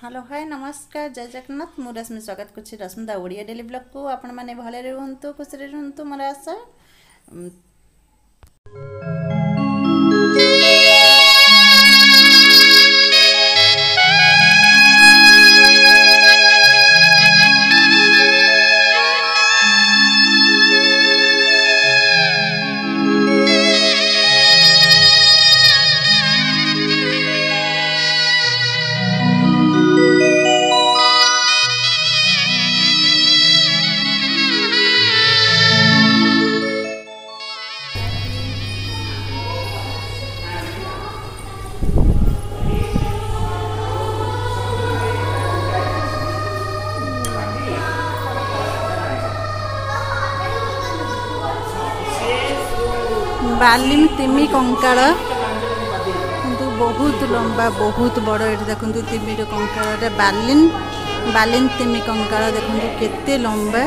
hello hi নমস্কার জয় জগন্নাথ মু রশ্মি স্বাগত করছি রশ্মিদা ওড়িয়া ডেলি ব্লগকু আপনার ভালো রুহতু খুশি রুহতু মোর আশা ବାଲିମ ତିମି କଙ୍କାଳ କିନ୍ତୁ ବହୁତ ଲମ୍ବା ବହୁତ ବଡ଼ ଏଠି ଦେଖନ୍ତୁ ତିମିର କଙ୍କାଳଟା ବାଲିନ ବାଲିନ ତିମି କଙ୍କାଳ ଦେଖନ୍ତୁ କେତେ ଲମ୍ବା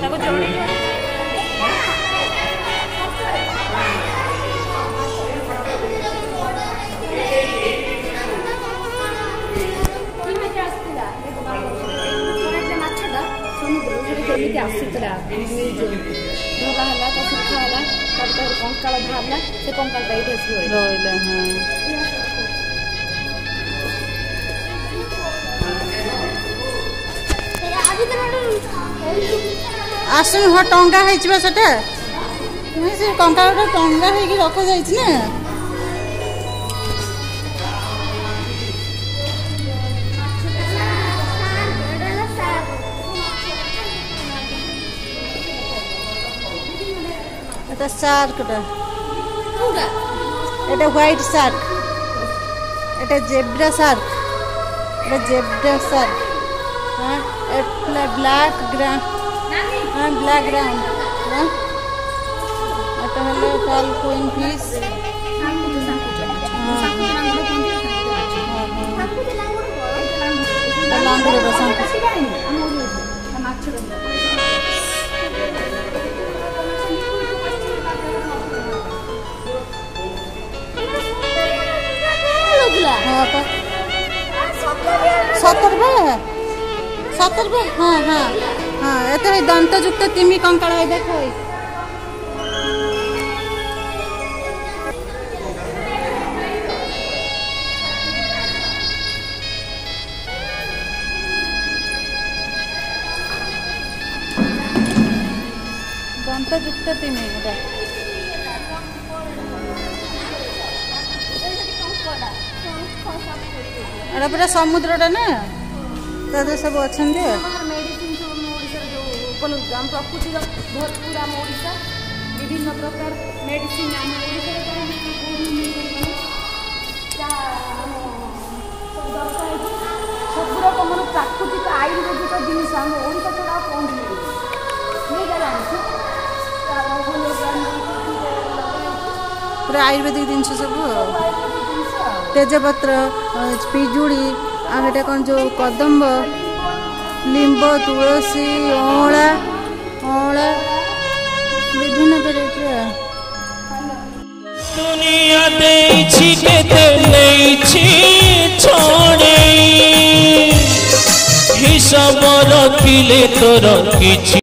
ତାକୁ साफ सुथरा म्यूजियम ढोका होला त सुखा होला ତାପରେ କଙ୍କାଳ ବାହାରିଲା ସେ କଙ୍କାଳ ପାଇଁ ବେଶୀ ରହିଲା ଆସୁନୁ ହଁ ଟଙ୍ଗା ହେଇଛି ବା ସେଟା ସେ କଙ୍କାଳଟା ଟଙ୍ଗା ହେଇକି ରଖାଯାଇଛି ନା এটা সার্কটা এটা হোয়াইট সার্ক এটা জেব্রা সার্ক এটা জেব্রা সার্ক হ্যাঁ এটা ব্ল্যাক গ্রাউন্ড হ্যাঁ ব্ল্যাক গ্রাউন্ড হ্যাঁ এটা হলো পাল কুইন ফিস লাঙ্গুরে বসান रुपया हाँ तो सत रुपये सत रुपये हाँ हाँ हाँ ये दंतयुक्त तिमी कंकाल देख दंतयुक्त तिमी गोटे पूरा समुद्र टा ना तो तो सब अच्छे हैं हमारे मेडिसिन सब ओडिसा जो उपलब्ध हम प्रकृति का बहुत पूरा ओडिसा विभिन्न प्रकार मेडिसिन हम ओडिसा का हम आयुर्वेदिक का कौन पूरा आयुर्वेदिक जीनिस सब ତେଜପତ୍ର ପିଜୁଳି ଆଉ ଏଇଟା କ'ଣ ଯେଉଁ କଦମ୍ବ ଲିମ୍ବ ତୁଳସୀ ଅଁଳା ଅଁଳା ବିଭିନ୍ନ ଭେରାଇଟିର ଦୁନିଆ ଦେଇଛି କେତେ ନେଇଛି ଛଡ଼େଇ ହିସାବ ରଖିଲେ ତୋର କିଛି